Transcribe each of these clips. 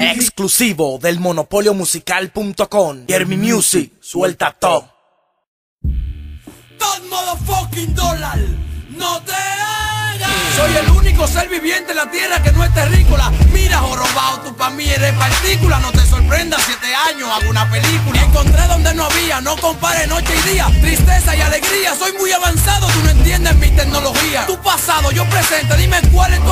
Exclusivo del monopoliomusical.com. Jeremy Music, suelta todo. Todo motherfucking dólar, no te hagas. Soy el único ser viviente en la tierra que no es terrícola. Mira, jorobado, tú pa' mí eres partícula. No te sorprendas, siete años hago una película. Encontré donde no había, no compare noche y día. Tristeza y alegría, soy muy avanzado, tú no entiendes mi tecnología. Tu pasado, yo presente, dime cuál es tu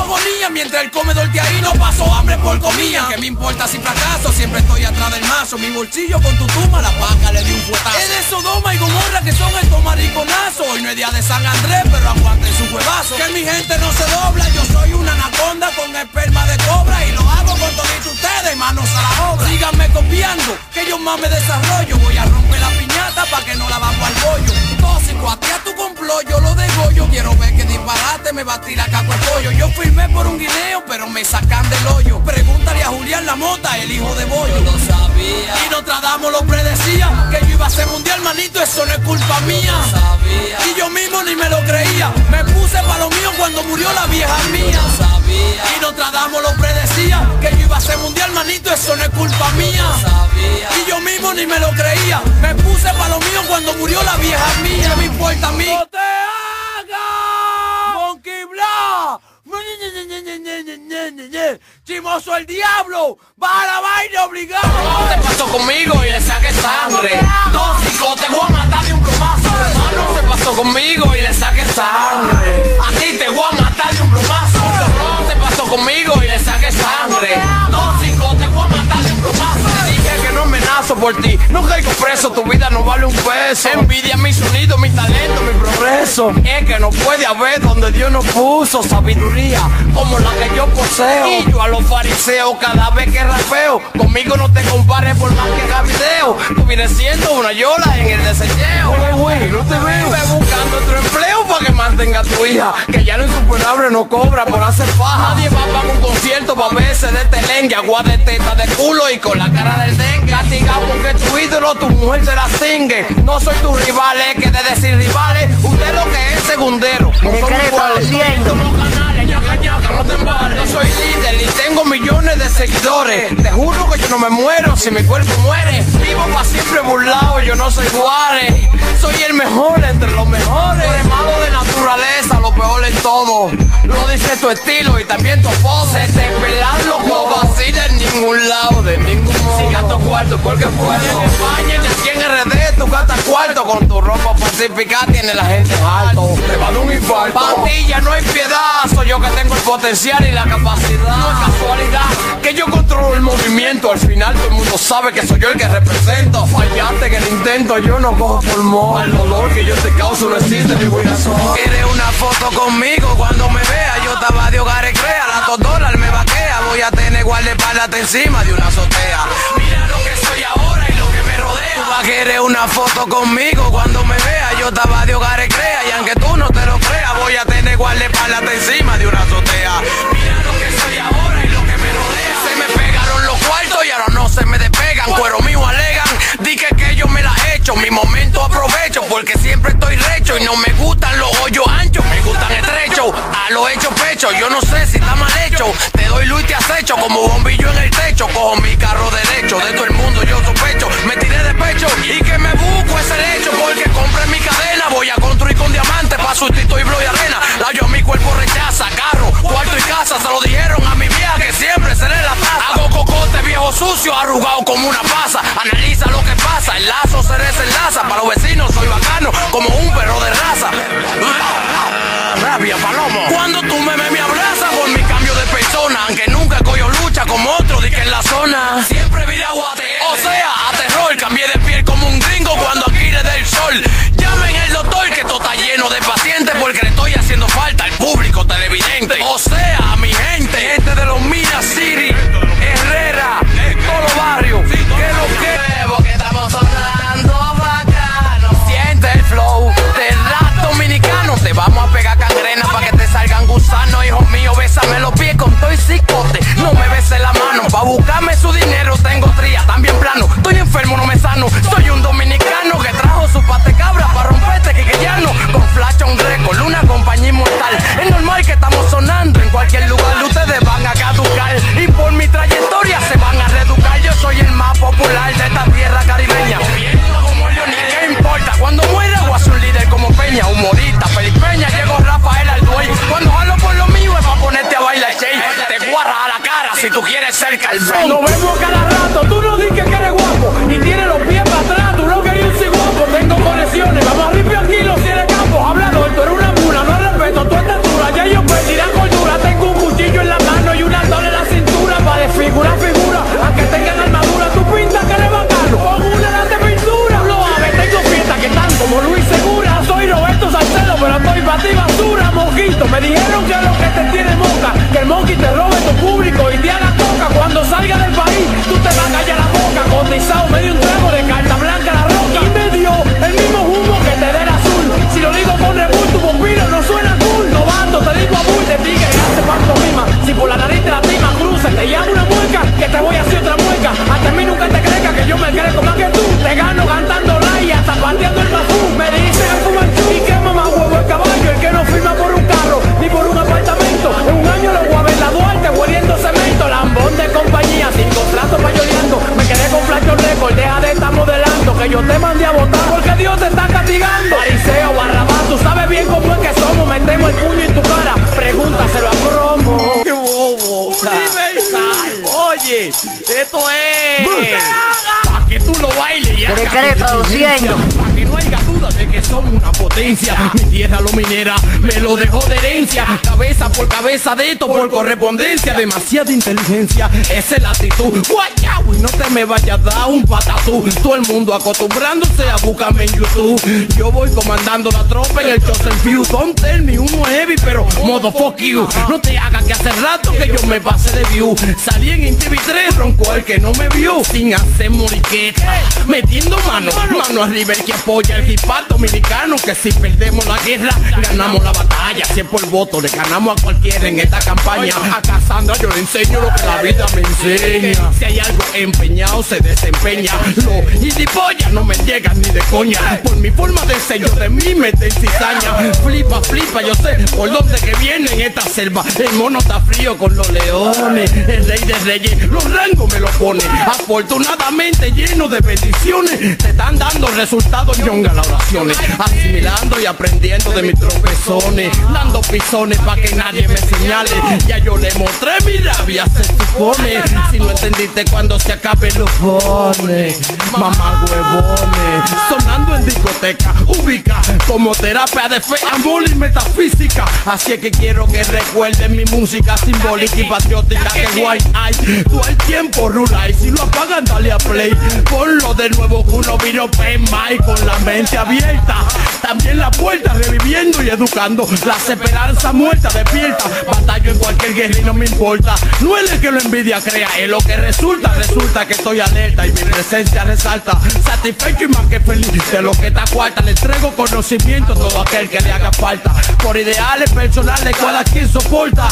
Mientras el comedor que ahí no pasó hambre por comida. Que me importa si fracaso, siempre estoy atrás del mazo. Mi bolsillo con tu tumba, la vaca le di un fuetazo. Es de Sodoma y Gomorra que son estos mariconazos. Hoy no es día de San Andrés, pero aguanten su huevazo. Que mi gente no se dobla, yo soy una anaconda con esperma de cobra. Y lo hago con todos ustedes, manos a la obra. Síganme copiando, que yo más me desarrollo. Voy a romper la piñata pa' que no la bajo al bollo. Tóxico, a ti a tu complot, yo lo dejo yo. Quiero ver que disparate me va a tirar caco el pollo. Yo firmé por un guineo, pero me sacan del hoyo. Pregúntale a Julián La Mota, el hijo de Bollo. Yo lo sabía. Y Nostradamus lo predecía. Que yo iba a ser mundial, manito, eso no es culpa mía. Y yo mismo ni me lo creía. Me puse pa' lo mío cuando murió la vieja mía. Y Nostradamus lo predecía. Que yo iba a ser mundial, manito, eso no es culpa mía. Y yo mismo ni me lo creía. Me puse pa' lo mío cuando murió la vieja mía. me importa a mí? ¡No te hagas! ¡Monkey Blah! ¡Chimoso el diablo! ¡Va a la vaina obligado! No te pasó conmigo y le saqué sangre. Tóxico, te voy a matar de un plomazo. Hermano, se pasó conmigo y le saqué sangre. A ti te voy a matar de un plomazo. No te pasó conmigo y le saqué sangre. Tóxico, te voy a matar de un por ti. No caigo preso, tu vida no vale un peso. Envidia mi sonido, mi talento, mi progreso. Es que no puede haber donde Dios nos puso sabiduría como la que yo poseo. Y yo a los fariseos cada vez que rapeo. Conmigo no te compares por más que haga video. Tú vienes siendo una yola en el desecheo. No te veo. Ve buscando otro empleo para que mantenga a tu hija. Que ya lo insuperable no cobra por hacer faja. Nadie va para un concierto para verse de telengue. Agua de teta de culo y con la cara del dengue. Castigado porque tu ídolo, tu mujer se la singue. No soy tu rival, es que de decir rivales. Usted lo que es segundero. No ¿Qué somos le está iguales. No. Yo soy líder y tengo millones de seguidores. Te juro que yo no me muero si mi cuerpo muere. Vivo para siempre burlado, yo no soy Juárez. Soy el mejor entre los mejores. Eres malo de naturaleza, lo peor en todo. Lo dice tu estilo y también tu pose. Se te pelan los vacila en ningún lado, de ningún modo. Si gasto cuarto, porque puedo. Cuarto. Con tu ropa pacífica tiene la gente alto. Te va un infarto. Patilla, no hay piedad. Soy yo que tengo el potencial y la capacidad. No es casualidad que yo controlo el movimiento. Al final todo el mundo sabe que soy yo el que represento. Fallaste en el intento, yo no cojo pulmón. El dolor que yo te causo no existe ni voy a ¿Quieres una foto conmigo cuando me vea? Yo estaba de hogares crea, la dos dólares me vaquea. Voy a tener guardaespaldas encima de una azotea. Mira lo que rodea. Tú vas a querer una foto conmigo cuando me vea. Yo estaba de hogares crea y aunque tú no te lo creas, voy a tener guardaespaldas encima de una azotea. Mira lo que soy ahora y lo que me rodea. Se me pegaron los cuartos y ahora no se me despegan. Cuero mío alegan, dije que yo me la he hecho. Mi momento aprovecho porque siempre estoy recho y no me gustan los hoyos anchos, me gustan estrechos. A lo hecho pecho, yo no sé si está mal hecho. Te doy luz y te acecho como bombillo en el techo. Cojo mi carro derecho, de todo el mundo yo sospecho. Me y que me busco ese lecho porque compré mi cadena. Voy a construir con diamantes pa' sustituir blo y arena. La yo mi cuerpo rechaza, carro, cuarto y casa. Se lo dijeron a mi vieja que siempre se le la taza. Hago cocote viejo sucio, arrugado como una pasa. Analiza lo que pasa, el lazo se desenlaza. Para los vecinos soy bacano, como un perro de raza. Rabia, palomo. Cuando tú me ves, me abrazas buscarme su dinero quieres que tú lo bailes. Ya Decreto 200 que no haya duda de que somos una potencia. Mi tierra lo minera, me lo dejó de herencia. Cabeza por cabeza de esto, por correspondencia. Demasiada inteligencia, esa es la actitud. Guayau, y no te me vayas a dar un patatú. Todo el mundo acostumbrándose a buscarme en YouTube. Yo voy comandando la tropa en el Chosen View. Don't tell me, uno heavy, pero modo fuck you. No te hagas que hace rato que yo me pasé de view. Salí en TV 3 que no me vio sin hacer moriqueta. Metiendo mano, mano arriba el que apoya el hip dominicano. Que si perdemos la guerra, ganamos la batalla. Siempre el voto le ganamos a cualquiera en esta campaña. A Casandra yo le enseño lo que la vida me enseña. Si hay algo empeñado, se desempeña. Los gilipollas no me llegan ni de coña. Por mi forma de ser, yo de mí meten cizaña. Flipa, flipa, yo sé por dónde que vienen esta selva. El mono está frío con los leones. El rey de reyes, los rangos me lo pone. Afortunadamente lleno de bendiciones. Te están dando resultados, ñonga las oraciones. Asimilando y aprendiendo de mis tropezones. Dando pisones para que nadie me señale. Ya yo le mostré mi rabia, se supone. Si no entendiste cuando se acabe lo pone. Mamá huevones. Sonando en discoteca, ubica como terapia de fe, amor y metafísica. Así es que quiero que recuerden mi música simbólica y patriótica. Que guay hay, todo el tiempo si lo apagan, dale a play. Ponlo de nuevo que uno vino y con la mente abierta. También la puerta reviviendo y educando. Las esperanzas muertas despierta. Batallo en cualquier guerra y no me importa. No es el que lo envidia crea, es lo que resulta. Resulta que estoy alerta y mi presencia resalta. Satisfecho y más que feliz de lo que está cuarta. Le entrego conocimiento a todo aquel que le haga falta. Por ideales personales, cada quien soporta.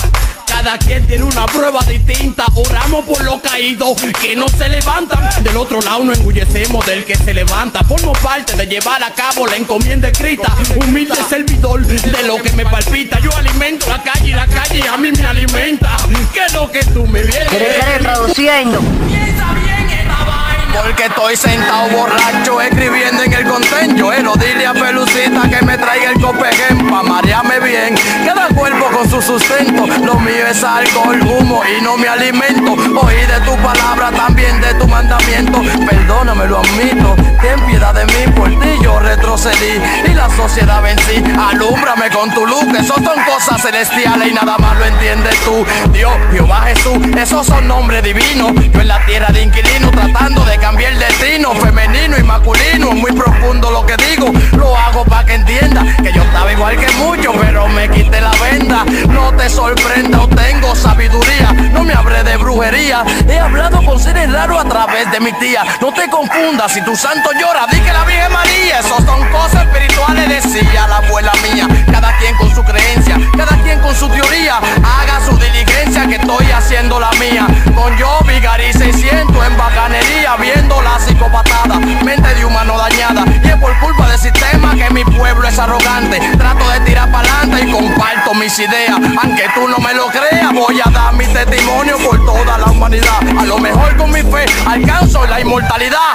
Cada quien tiene una prueba distinta. Oramos por los caídos que no se levantan. Del otro lado nos engullecemos del que se levanta. Formo parte de llevar a cabo la encomienda escrita. Humilde servidor de lo que me palpita. Yo alimento la calle y la calle a mí me alimenta. Que lo que tú me vienes. ¿Qué crees traduciendo? Piensa bien esta vaina. Porque estoy sentado borracho escribiendo en el contenio. Ero, dile a Pelucita que me traiga el copeguen pa' marearme bien. Cada cuerpo su sustento. Lo mío es alcohol, humo y no me alimento. Oí de tu palabra, también de tu mandamiento. Perdóname, lo admito. Ten piedad de mí, por ti yo retrocedí. Y la sociedad vencí. Alúmbrame con tu luz. que son cosas celestiales y nada más lo entiendes tú. Dios, Jehová Jesús, esos son nombres divinos. Yo en la tierra de inquilino tratando de cambiar el destino femenino y masculino. Muy profundo lo que digo. No te sorprenda o tengo sabiduría. No me hablé de brujería. He hablado con seres raros a través de mi tía. No te confundas, si tu santo llora, di que la Virgen María. Esos son cosas espirituales, decía la abuela mía. Cada quien con su creencia, cada quien con su teoría. Haga su diligencia que estoy haciendo la mía. Con yo, Vigari 600 en bacanería, viendo la psicopatada. Mente no me lo creas, voy a dar mi testimonio por toda la humanidad. A lo mejor con mi fe alcanzo la inmortalidad.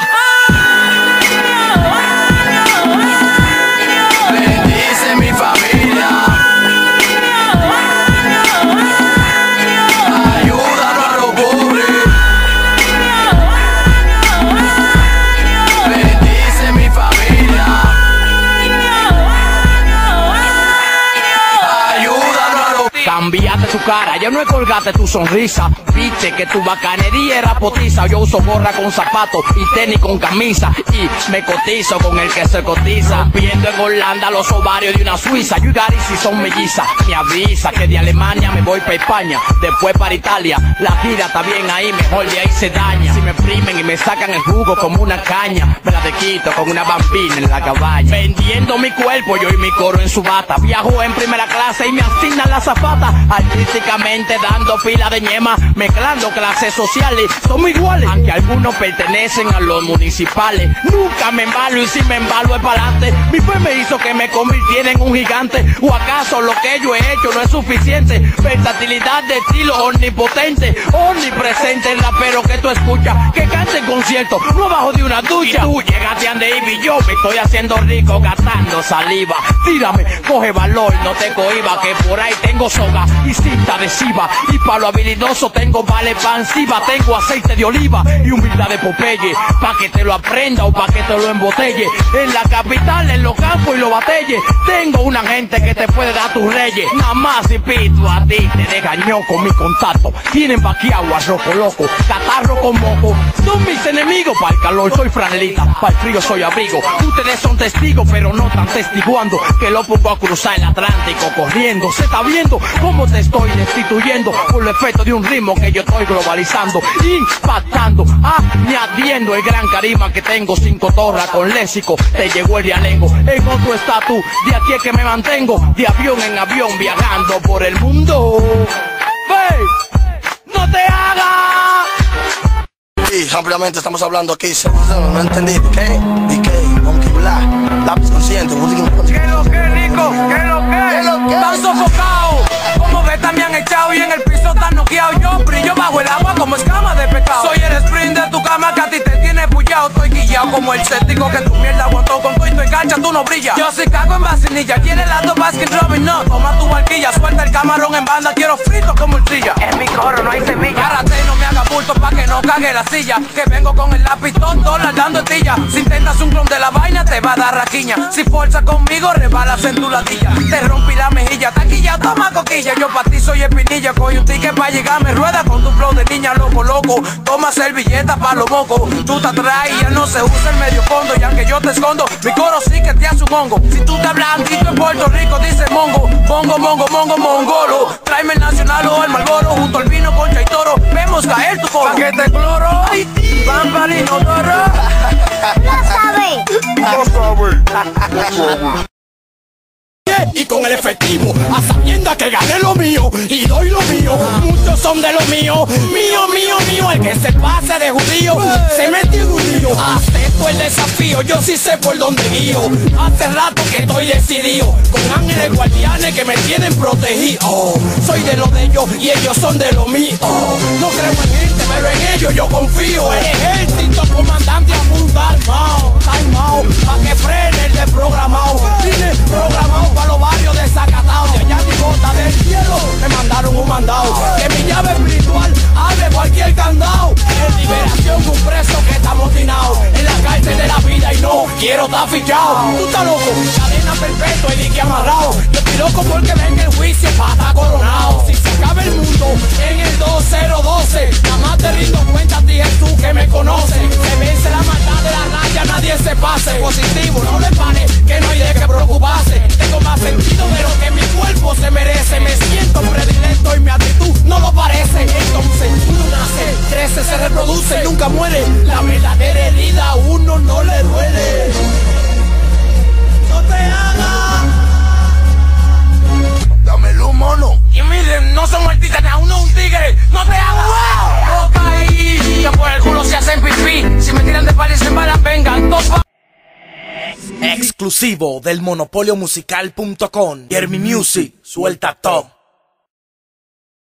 Su cara, ya no es colgate tu sonrisa. Viste que tu bacanería era potiza. Yo uso gorra con zapatos y tenis con camisa. Y me cotizo con el que se cotiza. Viendo en Holanda los ovarios de una Suiza. You got it si son mellizas. Me avisa que de Alemania me voy para España. Después para Italia. La gira está bien ahí, mejor de ahí se daña. Si me primen y me sacan el jugo como una caña. La te quito con una bambina en la cabaña. Vendiendo mi cuerpo, yo y mi coro en su bata. Viajo en primera clase y me asignan la zapata. Artísticamente dando pila de ñema. Mezclando clases sociales. Somos iguales. Aunque algunos pertenecen a los municipales. Nunca me embalo y si me embalo es para adelante. Mi fe me hizo que me convirtiera en un gigante. ¿O acaso lo que yo he hecho no es suficiente? Versatilidad de estilo omnipotente. Omnipresente el rapero que tú escuchas. Que cante en concierto, no abajo de una ducha. Tú a Dave y yo me estoy haciendo rico gastando saliva. Tírame, coge valor, no te cohiba. Que por ahí tengo soga y cinta adhesiva. Y para lo habilidoso tengo vale pansiva. Tengo aceite de oliva y humildad de Popeye. Pa' que te lo aprenda o pa' que te lo embotelle. En la capital, en los campos y los batelles. Tengo una gente que te puede dar tus reyes. Nada más y pito a ti te degañó con mi contacto. Tienen vaquiagua, rojo loco, catarro con moco. Son mis enemigos. Para el calor soy franelita, para el frío soy abrigo. Ustedes son testigos, pero no tan testiguando. Que lo pongo a cruzar el Atlántico corriendo. Se está viendo cómo te estoy destituyendo. Por el efecto de un ritmo que yo estoy globalizando. Impactando, añadiendo el gran carisma que tengo. Sin cotorra con léxico, te llegó el dialengo. En otro estatus, de aquí es que me mantengo. De avión en avión, viajando por el mundo. Ve, no te hagas. Ampliamente estamos hablando aquí, se- no entendí, ¿qué? ¿Y qué? Monkey Black, lápiz consciente, ¿Qué lo que, Nico? ¿Qué lo que? Están sofocados, beta me han echado y en el piso están noqueado. Yo brillo bajo el agua como escama de pecado. Soy el sprint de tu cama que a ti te tiene bullado. Estoy guillado como el cético que tu mierda aguantó con tu y cancha, tú no brillas. Yo sí cago en vacinilla, quiere las dos Baskin Robin, no. Toma tu barquilla, suelta el camarón en banda, quiero frito como el trilla. En mi coro no hay semilla. Párate no me haga bulto pa' que no cague la silla. Que vengo con el lápiz dólar dando estilla. Si intentas un clon de la vaina, te va a dar raquiña. Si fuerza conmigo, rebalas en tu ladilla. Te rompí la mejilla, taquilla, toma coquilla. Yo pa' ti soy espinilla, coge un ticket pa' llegarme. Rueda con tu flow de niña loco, loco. Toma servilleta pa' los mocos. Tú te atraes y ya no se usa el medio fondo. Y aunque yo te escondo, mi coro sí que te hace un hongo. Si tú te hablas antito en Puerto Rico, dice mongo. Mongo, mongo, mongo, mongolo. Tráeme el nacional o el malboro. Junto al vino, concha y toro. Vemos caer tu coro. Paquete cloro. Pamparino, toro. y con el efectivo a sabienda que gané lo mío y doy lo mío muchos son de lo mío. Mío mío mío el que se pase de judío se mete en un lío. Acepto el desafío yo sí sé por dónde guío. Hace rato que estoy decidido con ángeles guardianes que me tienen protegido. Soy de lo de ellos y ellos son de lo mío. No creo en gente pero en ellos yo confío. El ejército comandante apunta armado armado pa' que frene el desprogramado. Vine programado para los barrios desacatados de allá mi bota del cielo me mandaron un mandado. Que mi llave espiritual abre cualquier candado. En liberación un preso quiero estar fichado tú estás loco. Cadena perpetua y dique amarrado yo estoy loco porque venga el juicio para coronado si se acaba el mundo en el 2012 nada más te rindo cuenta a ti Jesús que me conoce. Que vence la maldad de la raya nadie se pase. Positivo no le pare que no hay de qué preocuparse. Tengo más sentido de lo que mi cuerpo se merece. Me siento predilecto y mi actitud no lo parece. Entonces uno nace se reproduce y nunca muere la verdadera herida a uno no le duele no te hagas Dámelo, mono. Y miren, no somos artistas, ni uno un tigre. No te hagas wow. Que por el se hacen pipí. Si me tiran de par y se embalan, vengan, topa. Exclusivo del monopoliomusical.com. Yermi Music, suelta top.